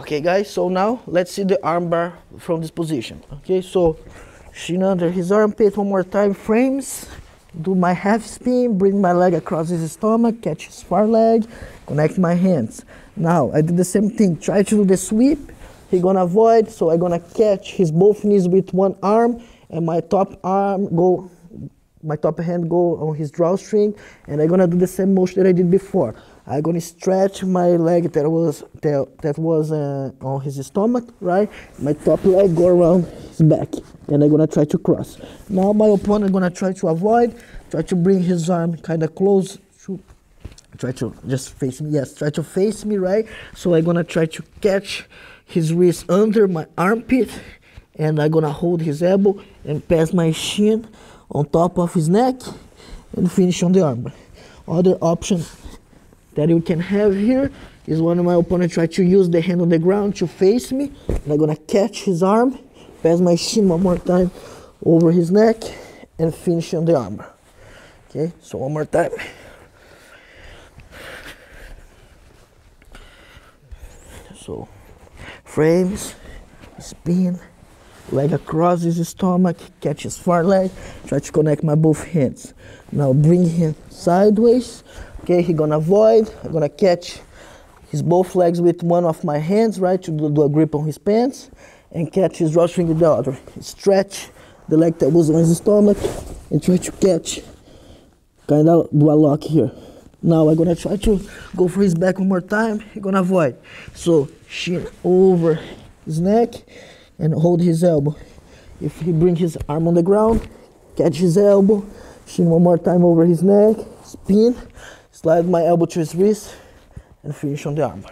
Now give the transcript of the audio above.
Okay guys, so now let's see the armbar from this position. Okay, so shin under his armpit one more time, frames, do my half spin, bring my leg across his stomach, catch his far leg, connect my hands. Now I do the same thing, try to do the sweep, he gonna avoid, so I'm gonna catch his both knees with one arm and my top arm go, my top hand go on his drawstring and I'm gonna do the same motion that I did before. I'm gonna stretch my leg that was that, that was uh, on his stomach, right? My top leg go around his back, and I'm gonna try to cross. Now my opponent gonna try to avoid, try to bring his arm kind of close to, try to just face me. Yes, try to face me, right? So I'm gonna try to catch his wrist under my armpit, and I'm gonna hold his elbow and pass my shin on top of his neck, and finish on the arm. Other option that you can have here is one of my opponent try to use the hand on the ground to face me. And I'm gonna catch his arm, pass my shin one more time over his neck and finish on the arm. Okay, so one more time. So frames, spin, leg across his stomach, catch his far leg, try to connect my both hands. Now bring him sideways, Okay, he gonna avoid, I'm gonna catch his both legs with one of my hands, right, to do, a grip on his pants, and catch his drawstring with the other. Stretch the leg that was on his stomach, and try to catch, kind of do a lock here. Now I'm gonna try to go for his back one more time, He's gonna avoid. So, shin over his neck, and hold his elbow. If he bring his arm on the ground, catch his elbow, shin one more time over his neck, spin, slide my elbow to his wrist and finish on the arm.